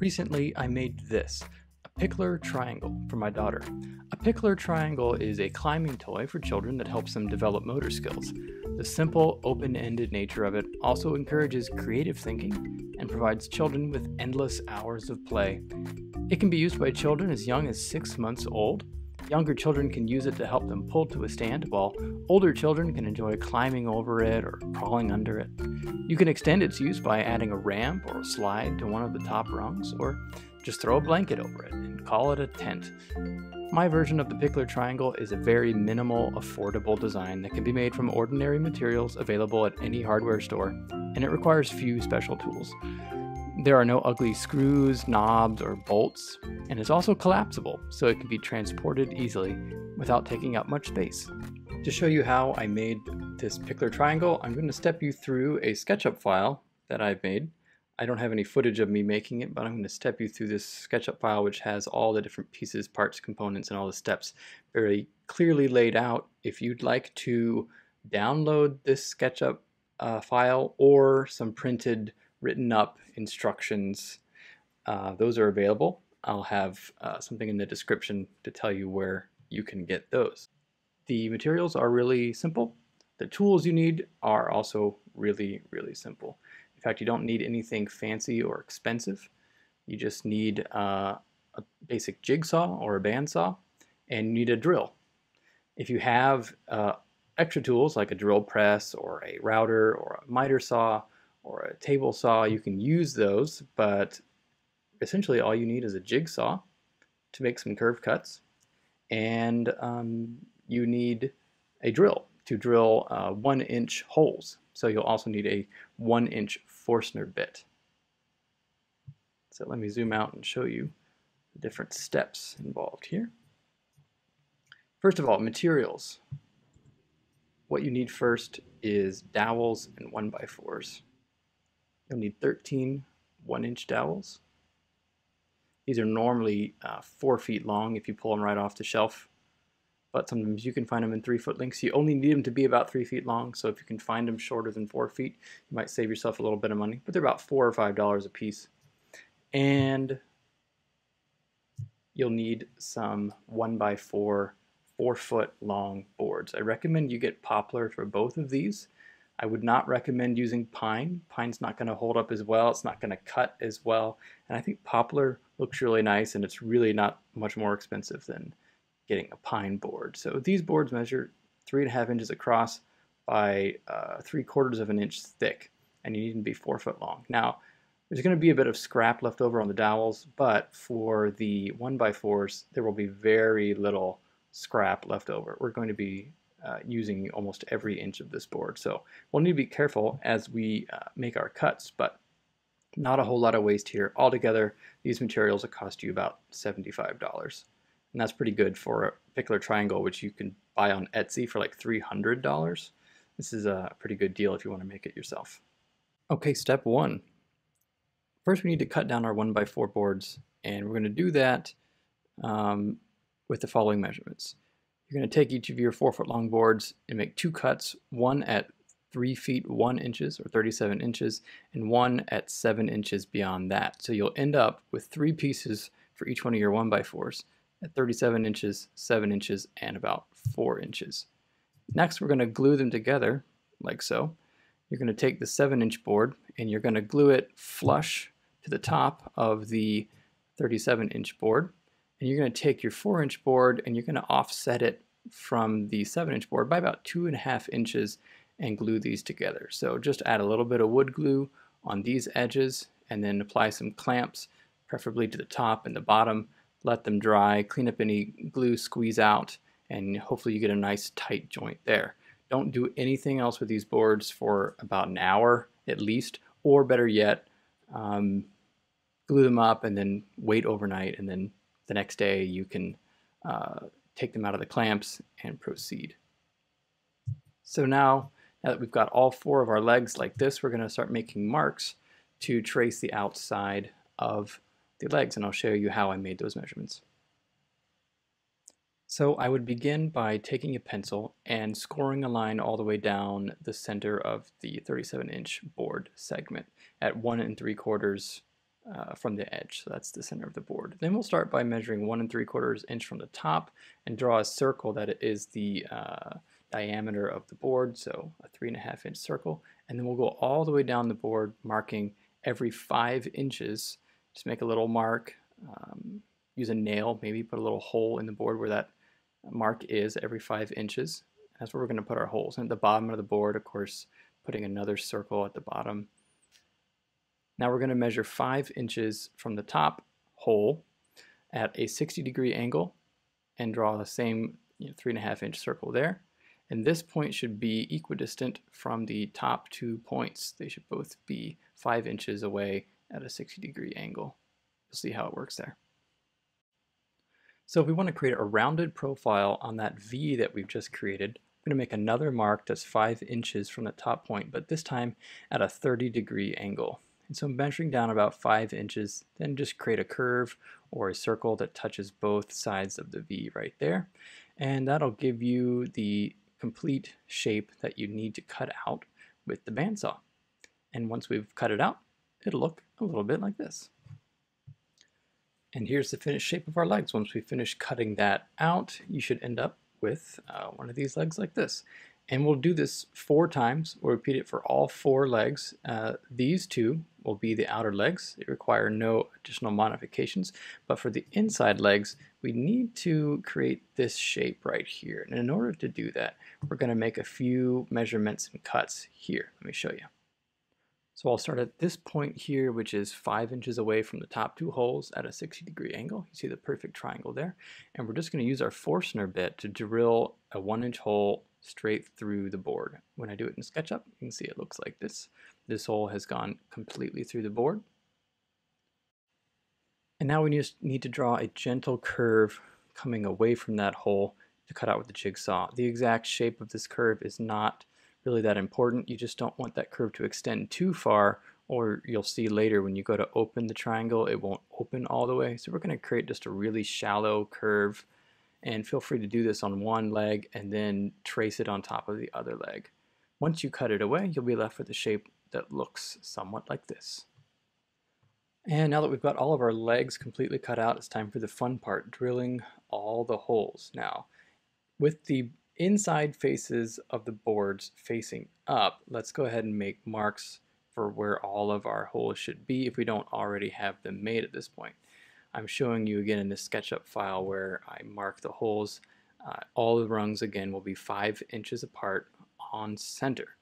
Recently, I made this a Pikler Triangle for my daughter. A Pikler Triangle is a climbing toy for children that helps them develop motor skills. The simple, open ended nature of it also encourages creative thinking and provides children with endless hours of play. It can be used by children as young as six months old. Younger children can use it to help them pull to a stand, while older children can enjoy climbing over it or crawling under it. You can extend its use by adding a ramp or a slide to one of the top rungs, or just throw a blanket over it and call it a tent. My version of the Pikler Triangle is a very minimal, affordable design that can be made from ordinary materials available at any hardware store, and it requires few special tools. There are no ugly screws, knobs, or bolts, and it's also collapsible, so it can be transported easily without taking up much space. To show you how I made this Pikler triangle, I'm going to step you through a SketchUp file that I've made. I don't have any footage of me making it, but I'm going to step you through this SketchUp file which has all the different pieces, parts, components, and all the steps very clearly laid out. If you'd like to download this SketchUp uh, file or some printed, written up instructions, uh, those are available. I'll have uh, something in the description to tell you where you can get those. The materials are really simple. The tools you need are also really, really simple. In fact, you don't need anything fancy or expensive. You just need uh, a basic jigsaw or a bandsaw, and you need a drill. If you have uh, extra tools like a drill press or a router or a miter saw or a table saw, you can use those, but essentially all you need is a jigsaw to make some curve cuts, and um, you need a drill to drill uh, one inch holes. So you'll also need a one inch Forstner bit. So let me zoom out and show you the different steps involved here. First of all, materials. What you need first is dowels and 1x4s. You'll need 13 1-inch dowels. These are normally uh, 4 feet long if you pull them right off the shelf but sometimes you can find them in three foot lengths. You only need them to be about three feet long, so if you can find them shorter than four feet, you might save yourself a little bit of money, but they're about four or five dollars a piece. And you'll need some one by four, four foot long boards. I recommend you get poplar for both of these. I would not recommend using pine. Pine's not going to hold up as well. It's not going to cut as well. And I think poplar looks really nice and it's really not much more expensive than getting a pine board. So these boards measure three and a half inches across by uh, three quarters of an inch thick, and you need to be four foot long. Now, there's going to be a bit of scrap left over on the dowels, but for the one by fours, there will be very little scrap left over. We're going to be uh, using almost every inch of this board, so we'll need to be careful as we uh, make our cuts, but not a whole lot of waste here. Altogether, these materials will cost you about $75 and that's pretty good for a Pikler triangle, which you can buy on Etsy for like $300. This is a pretty good deal if you want to make it yourself. Okay, step one. First, we need to cut down our 1x4 boards, and we're going to do that um, with the following measurements. You're going to take each of your 4 foot long boards and make two cuts, one at 3 feet 1 inches or 37 inches, and one at 7 inches beyond that. So you'll end up with three pieces for each one of your 1x4s at 37 inches, 7 inches, and about 4 inches. Next, we're going to glue them together, like so. You're going to take the 7 inch board and you're going to glue it flush to the top of the 37 inch board. And you're going to take your 4 inch board and you're going to offset it from the 7 inch board by about 2.5 inches and glue these together. So just add a little bit of wood glue on these edges and then apply some clamps, preferably to the top and the bottom let them dry, clean up any glue, squeeze out, and hopefully you get a nice tight joint there. Don't do anything else with these boards for about an hour at least, or better yet, um, glue them up and then wait overnight, and then the next day you can uh, take them out of the clamps and proceed. So now, now that we've got all four of our legs like this, we're going to start making marks to trace the outside of the legs and I'll show you how I made those measurements. So I would begin by taking a pencil and scoring a line all the way down the center of the 37 inch board segment at one and three quarters uh, from the edge. So that's the center of the board. Then we'll start by measuring one and three quarters inch from the top and draw a circle that is the uh, diameter of the board, so a three and a half inch circle. And then we'll go all the way down the board, marking every five inches. Just make a little mark, um, use a nail, maybe put a little hole in the board where that mark is every five inches. That's where we're going to put our holes. And at the bottom of the board, of course, putting another circle at the bottom. Now we're going to measure five inches from the top hole at a 60 degree angle and draw the same you know, three and a half inch circle there. And this point should be equidistant from the top two points. They should both be five inches away at a 60 degree angle. You'll see how it works there. So if we want to create a rounded profile on that V that we've just created, I'm going to make another mark that's 5 inches from the top point, but this time at a 30 degree angle. And so measuring down about 5 inches, then just create a curve or a circle that touches both sides of the V right there. And that'll give you the complete shape that you need to cut out with the bandsaw. And once we've cut it out, it'll look a little bit like this. And here's the finished shape of our legs. Once we finish cutting that out, you should end up with uh, one of these legs like this. And we'll do this four times. We'll repeat it for all four legs. Uh, these two will be the outer legs. They require no additional modifications. But for the inside legs, we need to create this shape right here. And in order to do that, we're going to make a few measurements and cuts here. Let me show you. So I'll start at this point here, which is five inches away from the top two holes at a 60 degree angle. You see the perfect triangle there. And we're just gonna use our Forstner bit to drill a one inch hole straight through the board. When I do it in SketchUp, you can see it looks like this. This hole has gone completely through the board. And now we just need to draw a gentle curve coming away from that hole to cut out with the jigsaw. The exact shape of this curve is not really that important. You just don't want that curve to extend too far or you'll see later when you go to open the triangle it won't open all the way. So we're going to create just a really shallow curve and feel free to do this on one leg and then trace it on top of the other leg. Once you cut it away you'll be left with a shape that looks somewhat like this. And now that we've got all of our legs completely cut out, it's time for the fun part, drilling all the holes. Now, with the inside faces of the boards facing up, let's go ahead and make marks for where all of our holes should be if we don't already have them made at this point. I'm showing you again in the SketchUp file where I mark the holes. Uh, all the rungs again will be five inches apart on center.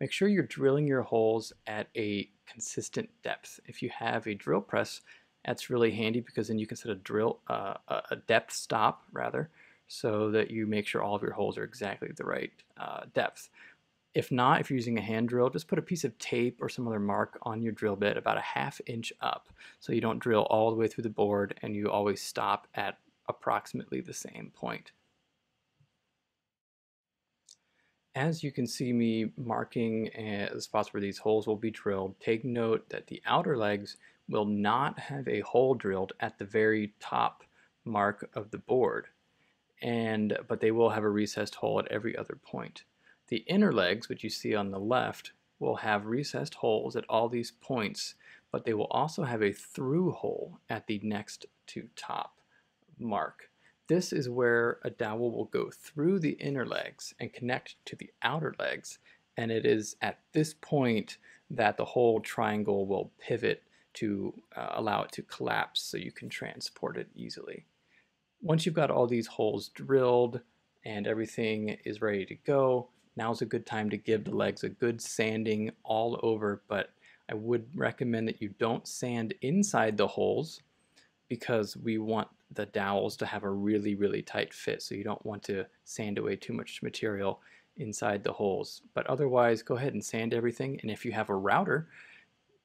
Make sure you're drilling your holes at a consistent depth. If you have a drill press, that's really handy because then you can set a drill, uh, a depth stop rather, so that you make sure all of your holes are exactly the right uh, depth. If not, if you're using a hand drill, just put a piece of tape or some other mark on your drill bit about a half inch up so you don't drill all the way through the board and you always stop at approximately the same point. As you can see me marking uh, the spots where these holes will be drilled, take note that the outer legs will not have a hole drilled at the very top mark of the board and but they will have a recessed hole at every other point. The inner legs, which you see on the left, will have recessed holes at all these points, but they will also have a through hole at the next to top mark. This is where a dowel will go through the inner legs and connect to the outer legs, and it is at this point that the whole triangle will pivot to uh, allow it to collapse so you can transport it easily once you've got all these holes drilled and everything is ready to go, now's a good time to give the legs a good sanding all over, but I would recommend that you don't sand inside the holes because we want the dowels to have a really, really tight fit, so you don't want to sand away too much material inside the holes. But otherwise, go ahead and sand everything, and if you have a router,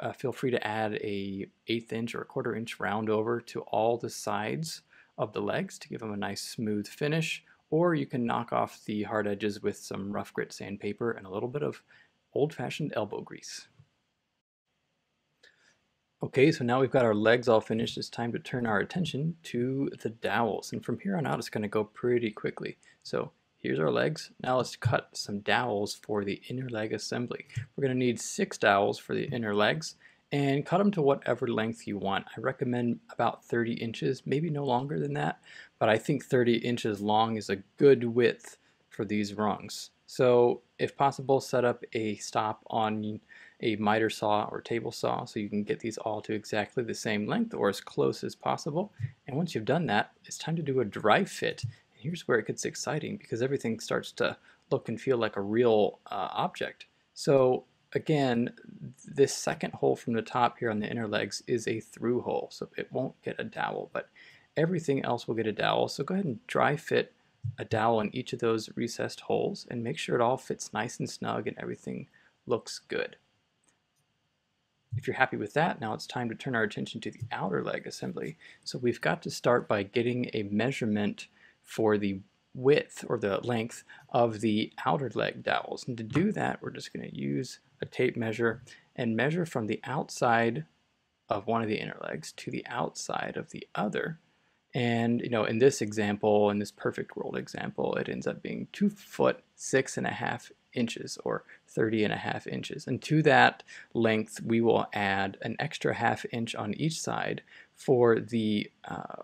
uh, feel free to add a eighth inch or a quarter inch round over to all the sides of the legs to give them a nice smooth finish, or you can knock off the hard edges with some rough grit sandpaper and a little bit of old-fashioned elbow grease. Okay, so now we've got our legs all finished, it's time to turn our attention to the dowels. And from here on out, it's going to go pretty quickly. So here's our legs. Now let's cut some dowels for the inner leg assembly. We're going to need six dowels for the inner legs and cut them to whatever length you want. I recommend about 30 inches, maybe no longer than that, but I think 30 inches long is a good width for these rungs. So if possible, set up a stop on a miter saw or table saw so you can get these all to exactly the same length or as close as possible. And once you've done that, it's time to do a dry fit. And here's where it gets exciting because everything starts to look and feel like a real uh, object. So again, this second hole from the top here on the inner legs is a through hole, so it won't get a dowel, but everything else will get a dowel. So go ahead and dry fit a dowel in each of those recessed holes and make sure it all fits nice and snug and everything looks good. If you're happy with that, now it's time to turn our attention to the outer leg assembly. So we've got to start by getting a measurement for the width or the length of the outer leg dowels. And to do that, we're just going to use a tape measure and measure from the outside of one of the inner legs to the outside of the other. And you know, in this example, in this perfect world example, it ends up being two foot six and a half inches or 30 and a half inches. And to that length, we will add an extra half inch on each side for the uh,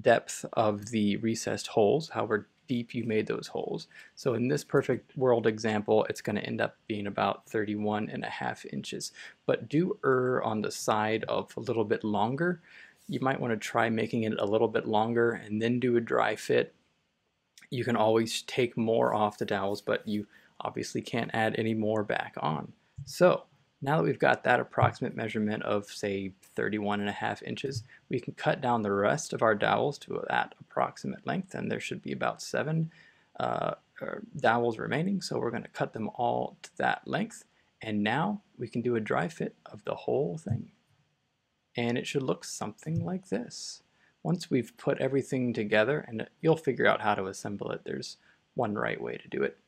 depth of the recessed holes, however deep you made those holes. So in this perfect world example, it's going to end up being about 31 and a half inches. But do err on the side of a little bit longer. You might want to try making it a little bit longer and then do a dry fit. You can always take more off the dowels, but you obviously can't add any more back on. So now that we've got that approximate measurement of say 31 and a half inches, we can cut down the rest of our dowels to that approximate length and there should be about seven uh, dowels remaining. So we're going to cut them all to that length and now we can do a dry fit of the whole thing. And it should look something like this. Once we've put everything together, and you'll figure out how to assemble it, there's one right way to do it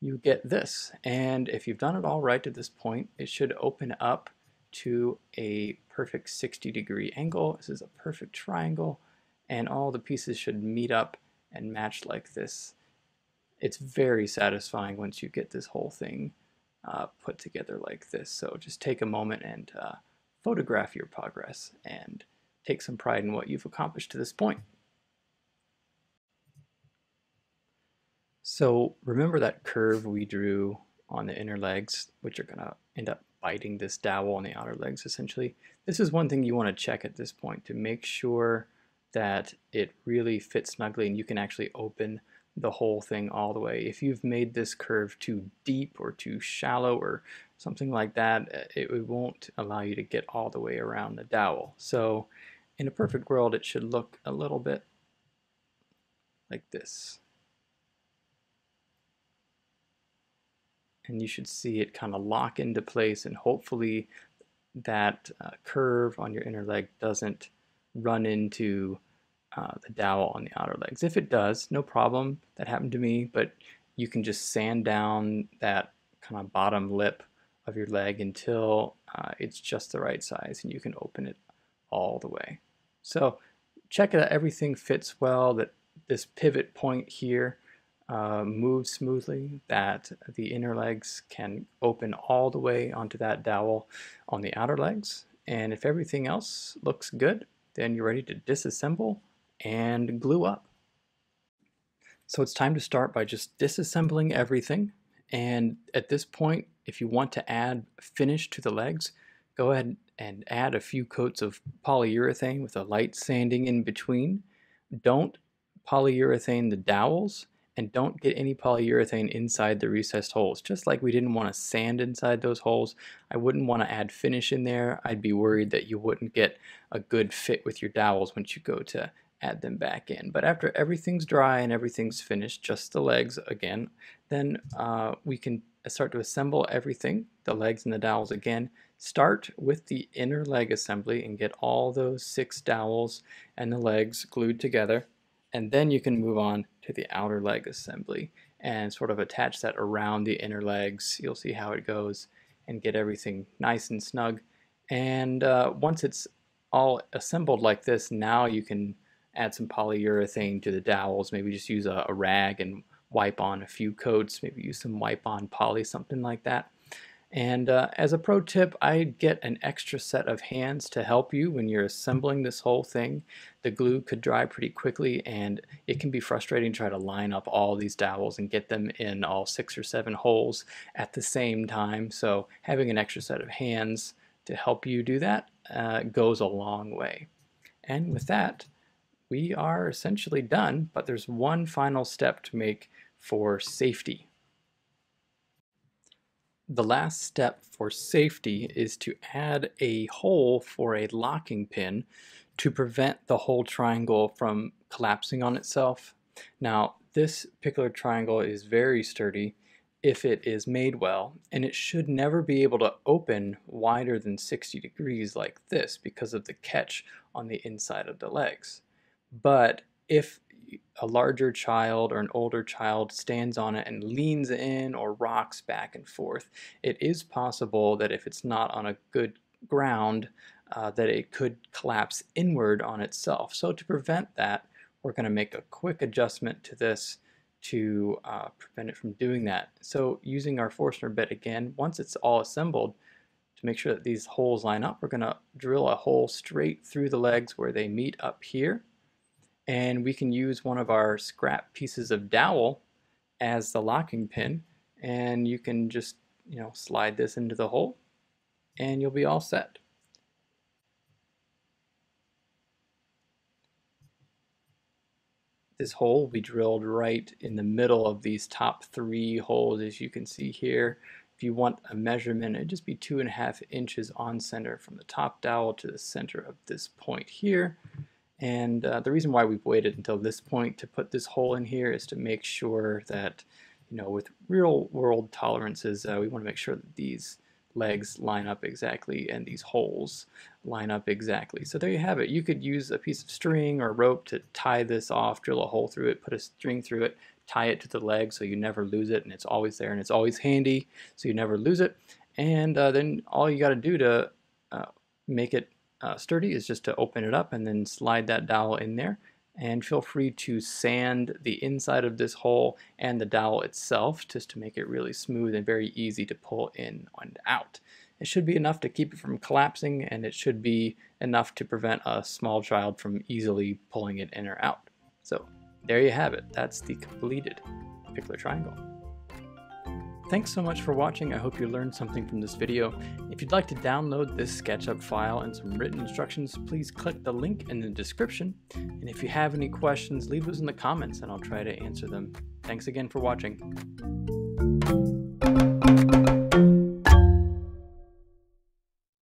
you get this. And if you've done it all right to this point, it should open up to a perfect 60 degree angle. This is a perfect triangle and all the pieces should meet up and match like this. It's very satisfying once you get this whole thing uh, put together like this. So just take a moment and uh, photograph your progress and take some pride in what you've accomplished to this point. So remember that curve we drew on the inner legs, which are going to end up biting this dowel on the outer legs essentially. This is one thing you want to check at this point to make sure that it really fits snugly and you can actually open the whole thing all the way. If you've made this curve too deep or too shallow or something like that, eh, it, it won't allow you to get all the way around the dowel. So in a perfect world, it should look a little bit like this. And you should see it kind of lock into place and hopefully that uh, curve on your inner leg doesn't run into uh, the dowel on the outer legs. If it does, no problem. That happened to me, but you can just sand down that kind of bottom lip of your leg until uh, it's just the right size and you can open it all the way. So check that everything fits well, that this pivot point here uh, move smoothly, that the inner legs can open all the way onto that dowel on the outer legs. And if everything else looks good, then you're ready to disassemble and glue up. So it's time to start by just disassembling everything. And at this point, if you want to add finish to the legs, go ahead and add a few coats of polyurethane with a light sanding in between. Don't polyurethane the dowels and don't get any polyurethane inside the recessed holes. Just like we didn't want to sand inside those holes, I wouldn't want to add finish in there. I'd be worried that you wouldn't get a good fit with your dowels once you go to add them back in. But after everything's dry and everything's finished, just the legs again, then uh, we can start to assemble everything, the legs and the dowels again. Start with the inner leg assembly and get all those six dowels and the legs glued together and then you can move on to the outer leg assembly and sort of attach that around the inner legs. You'll see how it goes and get everything nice and snug. And uh, once it's all assembled like this, now you can add some polyurethane to the dowels. Maybe just use a, a rag and wipe on a few coats. Maybe use some wipe on poly, something like that. And uh, as a pro tip, I get an extra set of hands to help you when you're assembling this whole thing. The glue could dry pretty quickly and it can be frustrating to try to line up all these dowels and get them in all six or seven holes at the same time. So having an extra set of hands to help you do that uh, goes a long way. And with that, we are essentially done, but there's one final step to make for safety. The last step for safety is to add a hole for a locking pin to prevent the whole triangle from collapsing on itself. Now, this Pikler triangle is very sturdy if it is made well, and it should never be able to open wider than 60 degrees like this because of the catch on the inside of the legs. But if a larger child or an older child stands on it and leans in or rocks back and forth, it is possible that if it's not on a good ground, uh, that it could collapse inward on itself. So to prevent that, we're going to make a quick adjustment to this to uh, prevent it from doing that. So using our Forstner bit again, once it's all assembled, to make sure that these holes line up, we're going to drill a hole straight through the legs where they meet up here and we can use one of our scrap pieces of dowel as the locking pin and you can just you know slide this into the hole and you'll be all set. This hole will be drilled right in the middle of these top three holes as you can see here. If you want a measurement, it'd just be two and a half inches on center from the top dowel to the center of this point here. And uh, the reason why we've waited until this point to put this hole in here is to make sure that, you know, with real world tolerances, uh, we want to make sure that these legs line up exactly and these holes line up exactly. So there you have it. You could use a piece of string or rope to tie this off, drill a hole through it, put a string through it, tie it to the leg so you never lose it and it's always there and it's always handy so you never lose it. And uh, then all you got to do to uh, make it uh, sturdy is just to open it up and then slide that dowel in there and feel free to sand the inside of this hole and the dowel itself just to make it really smooth and very easy to pull in and out. It should be enough to keep it from collapsing and it should be enough to prevent a small child from easily pulling it in or out. So there you have it. That's the completed Pikler triangle. Thanks so much for watching. I hope you learned something from this video. If you'd like to download this SketchUp file and some written instructions, please click the link in the description. And if you have any questions, leave those in the comments and I'll try to answer them. Thanks again for watching.